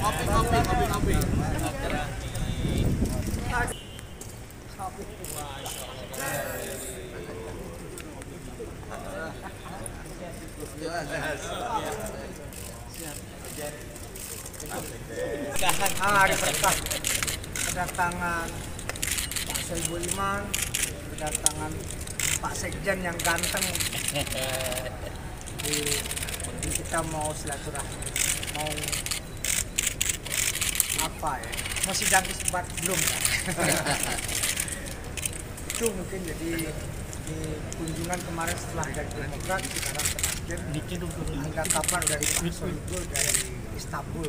Kopi, kopi, kopi, kopi. Hari berkah kedatangan Pak Soebul Iman, kedatangan Pak Sekjen yang ganteng. Di, di kita mau silaturahmi, mau apa ya? Mau sidang isbat belum kan? Itu mungkin jadi di kunjungan kemarin setelah dari Demokrat sekarang ke Nasdem hingga kapan dari Pak Soebul dari Istanbul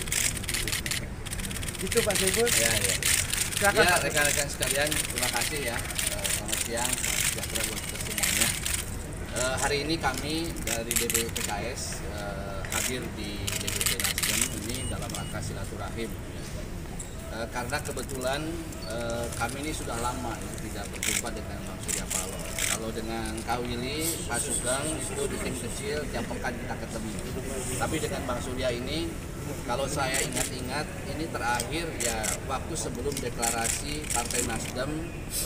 itu Pak Soebul Ya, ya. silakan Ya, rekan-rekan sekalian, terima kasih ya. Eh, Selamat siang, salam sejahtera buat kita semuanya. Eh, hari ini kami dari DBPKS eh, hadir di DPP Nasdem ini dalam rangka silaturahim. ya. Eh, karena kebetulan eh, kami ini sudah lama ya, tidak berjumpa dengan Bang Surya Paloh. Kalau dengan Kak Willy, Pak Sugeng itu di tim kecil tiap pekan kita ketemu. Tapi dengan Bang Surya ini, kalau saya ingat-ingat ini terakhir ya waktu sebelum deklarasi Partai Nasdem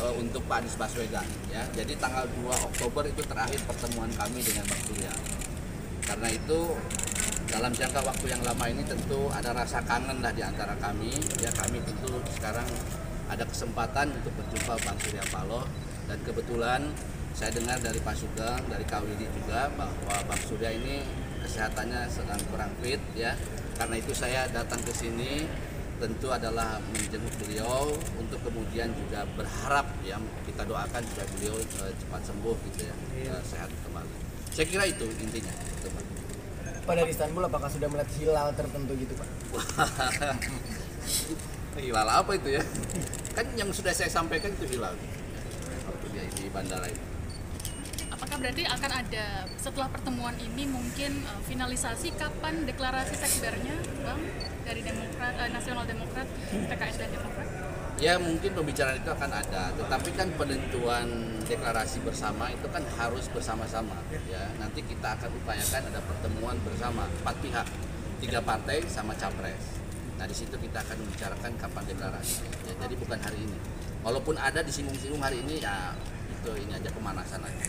eh, untuk Pak Anies Baswedan ya. Jadi tanggal 2 Oktober itu terakhir pertemuan kami dengan Bang Surya. Karena itu dalam jangka waktu yang lama ini tentu ada rasa kangen lah di antara kami. Ya kami tentu sekarang ada kesempatan untuk berjumpa Bang Surya Paloh dan kebetulan saya dengar dari Pak Sugeng, dari Kak Widi juga bahwa Bang Surya ini kesehatannya sedang kurang fit ya. Karena itu saya datang ke sini tentu adalah menjenguk beliau untuk kemudian juga berharap ya kita doakan supaya beliau eh, cepat sembuh gitu ya, eh, sehat kembali. Saya kira itu intinya. teman. Pak dari Istanbul apakah sudah melihat hilal tertentu gitu Pak? hilal apa itu ya? Kan yang sudah saya sampaikan itu hilal. Waktu dia di bandara itu. Apakah berarti akan ada setelah pertemuan ini mungkin eh, finalisasi kapan deklarasi sekbernya, Bang, dari Demokrat, eh, Nasional Demokrat, PKS? Ya mungkin pembicaraan itu akan ada, tetapi kan penentuan deklarasi bersama itu kan harus bersama-sama. Ya nanti kita akan upayakan ada pertemuan bersama empat pihak, tiga partai sama capres. Nah di situ kita akan membicarakan kapan deklarasi. Ya, jadi bukan hari ini. Walaupun ada disinggung-singgung hari ini ya itu ini aja pemanasan aja.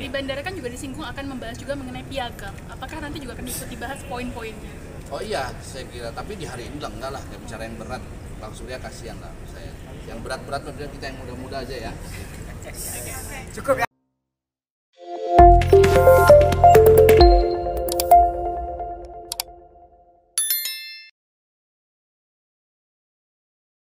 Di bandara kan juga disinggung akan membahas juga mengenai piagam. Apakah nanti juga akan ikut dibahas poin-poinnya? Oh iya, saya kira. Tapi di hari ini lah enggak lah, bicara yang berat. Bang Surya kasihan lah saya. Yang berat-berat udah kita yang muda-muda aja ya. cukup ya